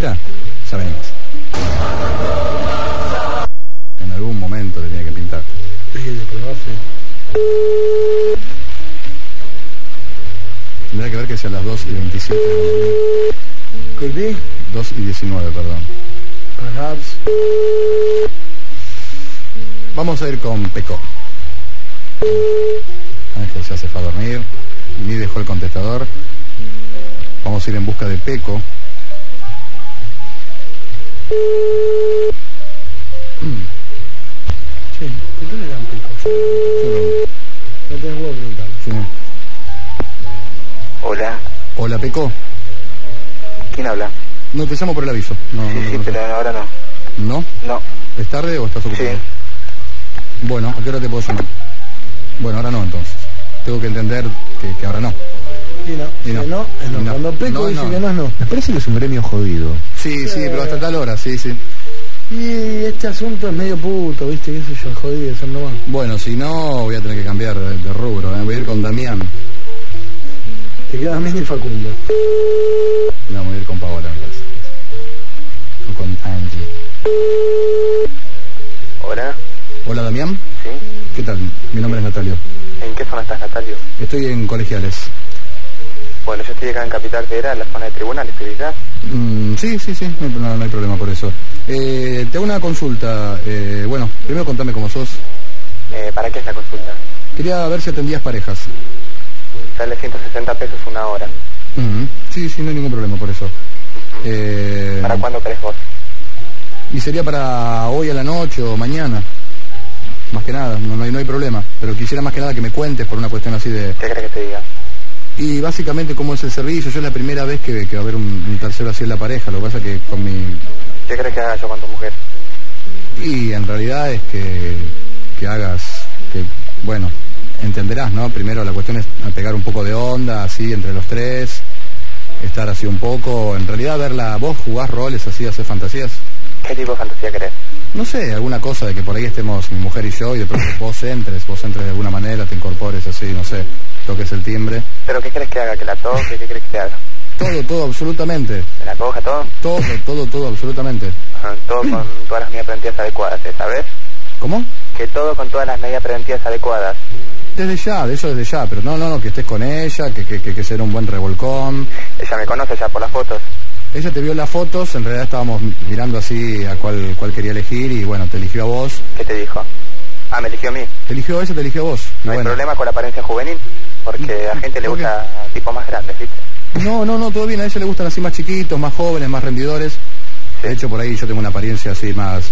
Ya venimos. En algún momento te tiene que pintar. Tendrá que ver que sea las 2 y 27 de la mañana. Could be, 2 y 19, perdón. perhaps. Vamos a ir con Peco. Ángel ya se fue a dormir, ni dejó el contestador. Vamos a ir en busca de Peco. Sí, ¿por qué le dan pico? No tenés huevo preguntar. Sí. Hola, Hola Peco, ¿quién habla? no te llamo por el aviso. No, no, sí, no, sí, no. pero ahora no. ¿No? No, ¿Es tarde o estás ocupado? sí. Bueno, ¿a qué hora te puedo llamar? Bueno, ahora no entonces. Tengo que entender que, que ahora no. Y no, Y si no. no, es no. Cuando Peco No, dice no. que no es no. Me parece que es un gremio jodido. Sí, sí, pero hasta tal hora, sí, sí. Y este asunto es medio puto, ¿viste? ¿Qué sé yo? Jodido, San Román. Bueno, si no, voy a tener que cambiar de, de rubro. ¿eh? Voy a ir con Damián. Te quedas bien y Facundo. No, voy a ir con Paola, me parece. O con Angie. Hola, Hola, Damián. sí. ¿Qué tal? Mi nombre es Natalio. ¿En qué zona estás, Natalio? Estoy en colegiales. Bueno, yo estoy acá en Capital Federal, en la zona de tribunales, ¿te ubicás? Mm, sí, sí, sí, no hay, no- no hay problema por eso. Eh, te hago una consulta. Eh, bueno, primero contame cómo sos. Eh, ¿Para qué es la consulta? Quería ver si atendías parejas. Sale 160 pesos una hora. Sí, sí, no hay ningún problema por eso. Eh, ¿Para cuándo querés vos? Y sería para hoy a la noche o mañana. Más que nada, no, no hay, no hay problema. Pero quisiera más que nada que me cuentes por una cuestión así de... ¿Qué crees que te diga? Y básicamente cómo es el servicio. Yo es la primera vez que, que va a haber un, un tercero así en la pareja. Lo que pasa que con mi... ¿Qué crees que haga yo con tu mujer? Y en realidad es que, que hagas... que Bueno, entenderás, ¿no? Primero la cuestión es pegar un poco de onda, así, entre los tres. Estar así un poco... En realidad verla... ¿Vos jugás roles así, haces fantasías? ¿Qué tipo de fantasía querés? No sé, alguna cosa de que por ahí estemos mi mujer y yo y de pronto vos entres, vos entres de alguna manera, te incorpores así, no sé, toques el timbre. ¿Pero qué crees que haga? ¿Que la toque? ¿Qué crees que haga? Todo, todo, absolutamente. ¿Me la coja todo? Todo, todo, todo, absolutamente. Ajá, todo con todas las medidas preventivas adecuadas, ¿eh? ¿sabes? ¿Cómo? Que todo con todas las medidas preventivas adecuadas. Desde ya, de eso desde ya, pero no, no, no, que estés con ella, que, que, que, que será un buen revolcón. Ella me conoce ya por las fotos. Ella te vio las fotos, en realidad estábamos mirando así a cuál, cuál quería elegir y bueno, te eligió a vos. ¿Qué te dijo? Ah, me eligió a mí. Te eligió a ella, te eligió a vos. Y No hay bueno. problema con la apariencia juvenil, porque a gente le ¿Por qué? gusta tipos más grandes, ¿viste? No, no, no, todo bien. A ella le gustan así más chiquitos, más jóvenes, más rendidores. De hecho, por ahí yo tengo una apariencia así más,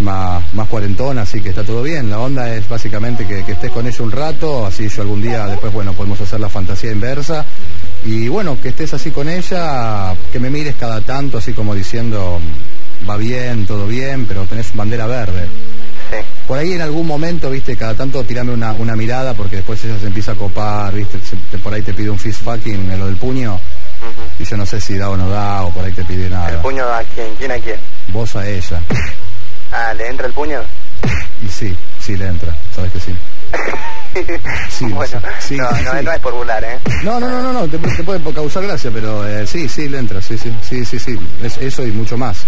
más, más cuarentona, así que está todo bien. La onda es básicamente que, que estés con ella un rato, así yo algún día después, bueno, podemos hacer la fantasía inversa. Y bueno, que estés así con ella, que me mires cada tanto, así como diciendo, va bien, todo bien, pero tenés bandera verde. Sí. Por ahí en algún momento, viste, cada tanto tirame una, una mirada porque después ella se empieza a copar, viste, se- te- por ahí te pide un fist fucking en lo del puño y yo no sé si da o no da o por ahí te pide ¿El nada. puño a quién? ¿Quién a quién? Vos a ella. Ah, ¿le entra el puño? Y sí, sí le entra, sabes que sí. Sí, bueno, sí, no, sí, no, es por burlar, ¿eh? No, no, no, no, no, te, te puede causar gracia, pero eh, sí, sí le entra, sí, sí, sí, sí, sí, es eso y mucho más.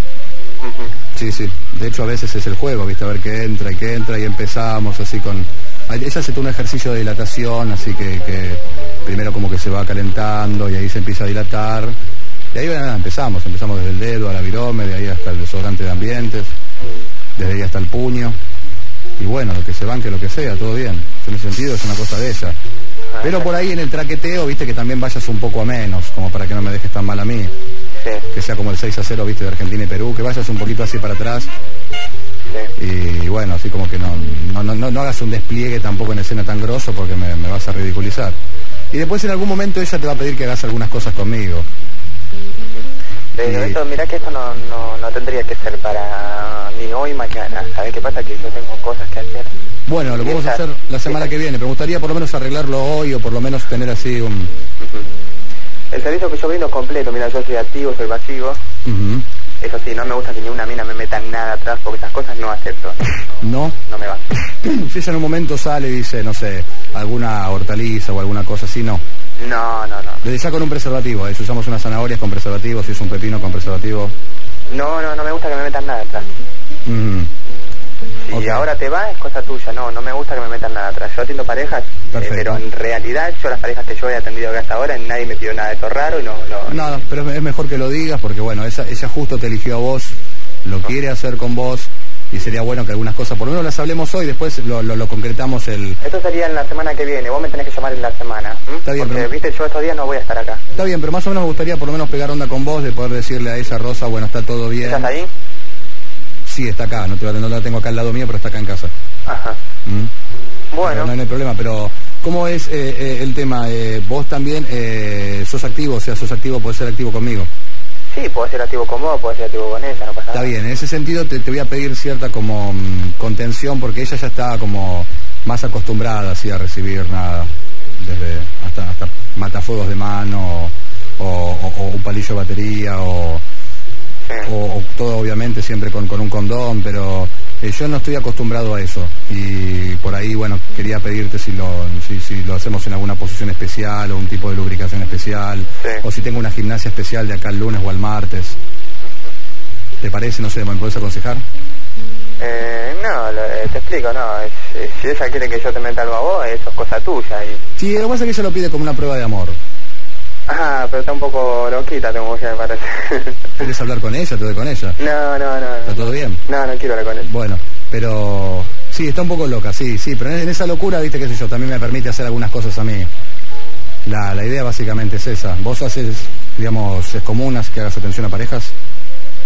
Sí, sí. De hecho, a veces es el juego, ¿viste? A ver qué entra y qué entra y empezamos así con... Ella hace un ejercicio de dilatación, así que, primero como que se va calentando y ahí se empieza a dilatar. Y ahí empezamos, empezamos desde el dedo a la virome, de ahí hasta el desodorante de ambientes, desde ahí hasta el puño. Y bueno, lo que se banque, lo que sea, todo bien. En ese sentido es una cosa de ella. Pero por ahí en el traqueteo, viste, que también vayas un poco a menos, como para que no me dejes tan mal a mí. Sí, Que sea como el 6 a 0, viste, de Argentina y Perú, que vayas un poquito así para atrás sí. y bueno, así como que no, no, no, no- no hagas un despliegue tampoco en escena tan grosso porque me, me vas a ridiculizar. Y después en algún momento ella te va a pedir que hagas algunas cosas conmigo. Pero esto, mira que esto no, no, no tendría que ser para ni hoy mañana. ¿Sabes qué pasa? Que yo tengo cosas que hacer. Bueno, lo vamos a hacer la semana que viene, pero me gustaría por lo menos arreglarlo hoy o por lo menos tener así un... El servicio que yo brindo es completo. Mira, yo soy activo, soy pasivo. Eso sí, no me gusta que ni una mina me meta nada atrás porque esas cosas no acepto. No, No me van. si ella en un momento sale y dice, no sé, alguna hortaliza o alguna cosa así, no. No, no, no. Desde ya con un preservativo, eh, si usamos unas zanahorias con preservativo, si es un pepino con preservativo. No, no, no me gusta que me metan nada atrás. Si ahora te va, es cosa tuya. No, no me gusta que me metan nada atrás. Yo atiendo parejas, eh, pero en realidad yo las parejas que yo he atendido acá hasta ahora, nadie me pidió nada de esto raro y no... no Nada, pero es mejor que lo digas porque bueno, ella, ella justo te eligió a vos, lo quiere hacer con vos y sería bueno que algunas cosas, por lo menos las hablemos hoy, después lo, lo- lo concretamos el... Esto sería en la semana que viene. Vos me tenés que llamar en la semana. Está bien, Porque, pero- viste, yo estos días no voy a estar acá. Está bien, pero más o menos me gustaría por lo menos pegar onda con vos, de poder decirle a ella, Rosa, bueno, está todo bien. ¿Estás ahí? Sí, está acá, no, te, no la tengo acá al lado mío, pero está acá en casa. Ajá. ¿Mm? Bueno. No, no hay problema, pero ¿cómo es eh, eh, el tema? Eh, vos también eh, sos activo, o sea, sos activo, podés ser activo conmigo. Sí, puedo ser activo con vos, ser activo con ella, no pasa Está nada. bien, en ese sentido te, te voy a pedir cierta como mm, contención porque ella ya está como más acostumbrada así a recibir nada, desde hasta, hasta matafuegos de mano o, o- o un palillo de batería o. o- o todo obviamente siempre con, con un condón, pero eh, yo no estoy acostumbrado a eso y por ahí, bueno, quería pedirte si lo, si, si lo hacemos en alguna posición especial o un tipo de lubricación especial Sí. o si tengo una gimnasia especial de acá el lunes o el martes. ¿Te parece? No sé, ¿me puedes aconsejar? Eh, no, lo- eh, te explico, no. es- eh, si ella quiere que yo te meta algo a vos, eso es cosa tuya. Y... Sí, lo que pasa es que ella lo pide como una prueba de amor. Ah, pero está un poco loquita tu mujer, me parece. ¿Quieres hablar con ella? Te doy con ella. no, no, no. ¿Está todo bien? No, no quiero hablar con él. Bueno, pero sí, está un poco loca, sí, sí, pero en, esa locura, viste, qué sé yo, también me permite hacer algunas cosas a mí. La, la idea básicamente es esa. ¿Vos haces, digamos, es comunas que hagas atención a parejas?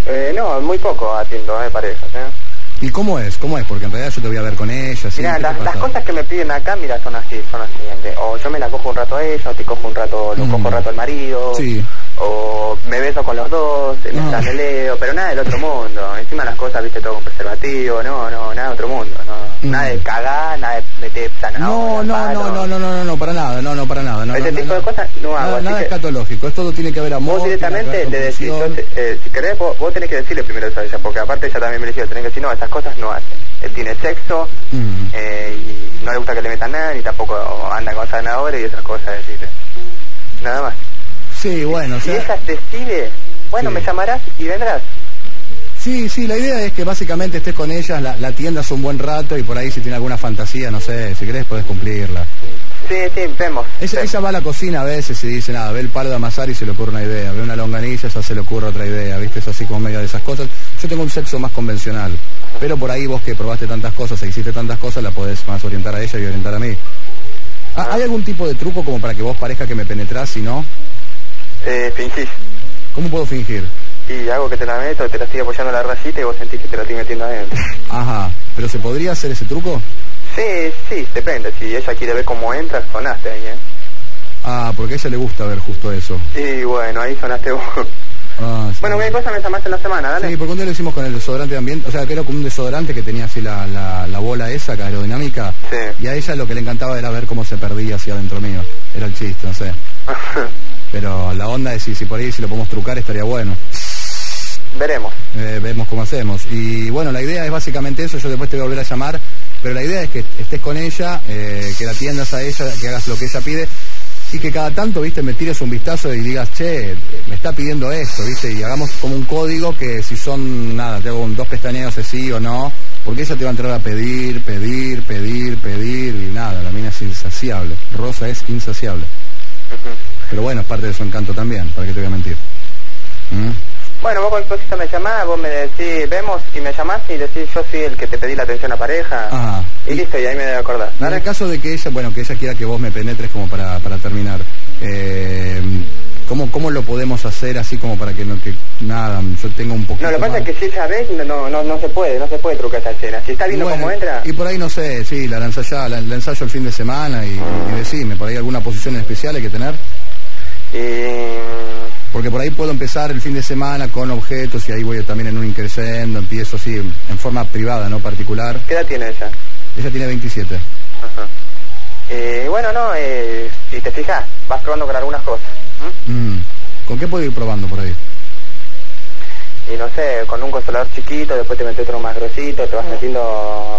Eh, no, muy poco atiendo, eh, parejas, eh. ¿Y cómo es? ¿Cómo es? Porque en realidad yo te voy a ver con ella, ¿sí? Mira, ¿Qué te las, las cosas que me piden acá, mira, son así, son las siguientes. O yo me la cojo un rato a ella, o te cojo un rato, lo Mm. cojo un rato al marido. Sí. O me beso con los dos, me Ah. chaneleo, pero nada del otro mundo. Encima las cosas, viste, todo con preservativo, no, no, nada del otro mundo. No. Nada de cagar, nada de meter No, no, no, no, no, no, no, no, para nada, no, no, para nada. No, no, tipo no, de cosas no hago, Nada, nada escatológico, es todo tiene que haber amor. Vos directamente le decís, eh, si querés, vos, vos tenés que decirle primero eso a ella, porque aparte ella también me decía, tenés que decir, no, esas cosas no hace. Él tiene sexo, Mm. eh, y no le gusta que le metan nada, ni tampoco anda con zanahoria y esas cosas, decirle. Nada más. Sí, bueno, Si ella decide, bueno, me llamarás y vendrás. Sí, sí, la idea es que básicamente estés con ellas, la, la atiendas un buen rato y por ahí si tiene alguna fantasía, no sé, si querés podés cumplirla. Sí, sí, vemos. Ella, va a la cocina a veces y dice nada, ve el palo de amasar y se le ocurre una idea, ve una longanilla, ya se le ocurre otra idea, viste, es así como medio de esas cosas. Yo tengo un sexo más convencional, pero por ahí vos que probaste tantas cosas e hiciste tantas cosas, la podés más orientar a ella y orientar a mí. Ah, ¿Hay algún tipo de truco como para que vos parezca que me penetrás si no? Eh, fingís. ¿Cómo puedo fingir? Y hago que te la meto, te la estoy apoyando la rayita y vos sentís que te la estoy metiendo adentro. Ajá, pero ¿se podría hacer ese truco? Sí, sí, depende. Si ella quiere ver cómo entras, sonaste ahí, ¿eh? Ah, porque a ella le gusta ver justo eso. Y bueno, ahí sonaste vos. Ah, sí. Bueno, ¿qué cosa me llamaste en la semana? Dale. Sí, porque un día lo hicimos con el desodorante de ambiente, o sea, que era como un desodorante que tenía así la, la, la bola esa, que aerodinámica, Sí. y a ella lo que le encantaba era ver cómo se perdía hacia adentro mío. Era el chiste, no sé. Pero la onda es si, si por ahí si lo podemos trucar estaría bueno. Veremos. Eh, vemos cómo hacemos. Y bueno, la idea es básicamente eso, yo después te voy a volver a llamar, pero la idea es que estés con ella, eh, que la atiendas a ella, que hagas lo que ella pide, y que cada tanto, viste, me tires un vistazo y digas, che, me está pidiendo esto, viste, y hagamos como un código que si son, nada, te hago un dos pestañeos de sí o no, porque ella te va a entrar a pedir, pedir, pedir, pedir, y nada, la mina es insaciable. Rosa es insaciable. Pero bueno, es parte de su encanto también, para qué te voy a mentir. ¿Mm? Bueno, vos cualquier cosita me llamás, vos me decís, vemos, y me llamás y decís, yo soy el que te pedí la atención a pareja. Ajá. Y listo, y ahí me debe acordar. En el caso de que ella, bueno, que ella quiera que vos me penetres como para, para terminar, eh, ¿cómo, ¿cómo lo podemos hacer así como para que no, que nada, yo tenga un poquito No, lo que pasa es que si ella ve, no, no, no se puede, no se puede trucar esa escena. Si está viendo Bueno, cómo entra, Y por ahí no sé, sí, la, ensaya, la, la ensayo el fin de semana y, y decime, por ahí alguna posición especial hay que tener. y... Porque por ahí puedo empezar el fin de semana con objetos y ahí voy también en un increyendo, empiezo así en forma privada, no particular. ¿Qué edad tiene ella? Ella tiene 27. Ajá. Eh, bueno, no, eh, si te fijas, vas probando con algunas cosas. Mm. ¿Con qué puedo ir probando por ahí? Y no sé, con un consolador chiquito, después te metes otro más grosito, te vas metiendo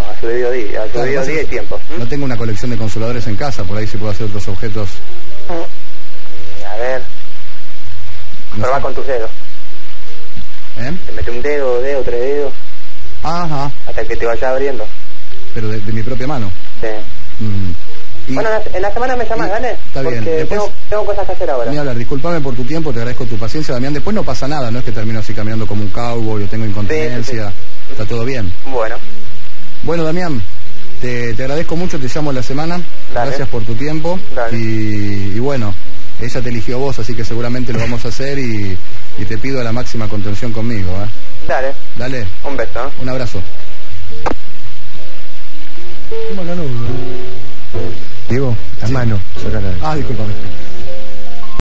a su debido día, a su Claro, debido día y tiempo. No tengo una colección de consoladores en casa, por ahí si puedo hacer otros objetos. Pero va sé. con tus dedos. ¿Eh? Te mete un dedo, dedo, tres dedos, Ajá, hasta que te vaya abriendo. pero de, de mi propia mano. Sí. Mm. Y- Bueno, en la- semana me llamas, ¿dale? está bien. Después- tengo, tengo cosas que hacer ahora. Ni hablar, disculpame por tu tiempo, te agradezco tu paciencia, Damián. Después no pasa nada, no es que termino así caminando como un cowboy o tengo incontinencia. Está todo bien. Bueno, Bueno, Damián, te, te agradezco mucho, te llamo en la semana. Dale. Gracias por tu tiempo. Dale. Y, y bueno, ella te eligió a vos, así que seguramente lo vamos a hacer y, y te pido la máxima contención conmigo. ¿eh? dale, Dale, un beso. ¿eh? un abrazo. Qué macanudo, ¿eh? Diego, la Sí. mano, sacala. Ah, discúlpame.